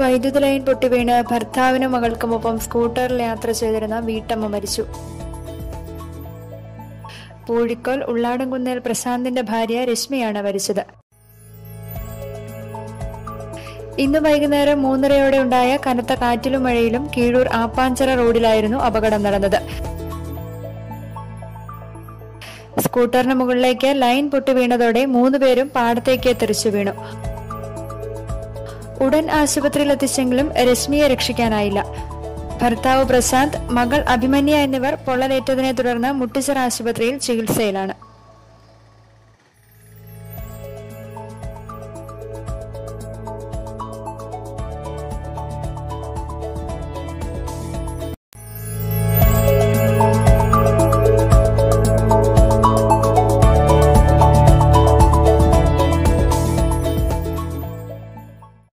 വൈദ്യുത ലൈൻ പൊട്ടിവീണ് ഭർത്താവിനും മകൾക്കുമൊപ്പം സ്കൂട്ടറിൽ യാത്ര ചെയ്തിരുന്ന വീട്ടമ്മ മരിച്ചു. പൂഴിക്കോൽ ഉള്ളാടംകുന്നേൽ പ്രശാന്തിന്റെ ഭാര്യ രശ്മിയാണ് മരിച്ചത്. ഇന്ന് വൈകുന്നേരം മൂന്നരയോടെ ഉണ്ടായ കനത്ത കാറ്റിലും മഴയിലും കീഴൂർ ആപ്പാഞ്ചിറ റോഡിലായിരുന്നു അപകടം നടന്നത്. സ്കൂട്ടറിന് മുകളിലേക്ക് ലൈൻ പൊട്ടി വീണതോടെ മൂന്നുപേരും പാടത്തേക്ക് തെറിച്ചു വീണു. ഉടൻ ആശുപത്രിയിൽ എത്തിച്ചെങ്കിലും രശ്മിയെ രക്ഷിക്കാനായില്ല. ഭർത്താവ് പ്രശാന്ത് മകൾ അഭിമന്യ എന്നിവർ പൊള്ളലേറ്റതിനെ തുടർന്ന് മുട്ടിച്ചർ ആശുപത്രിയിൽ ചികിത്സയിലാണ്.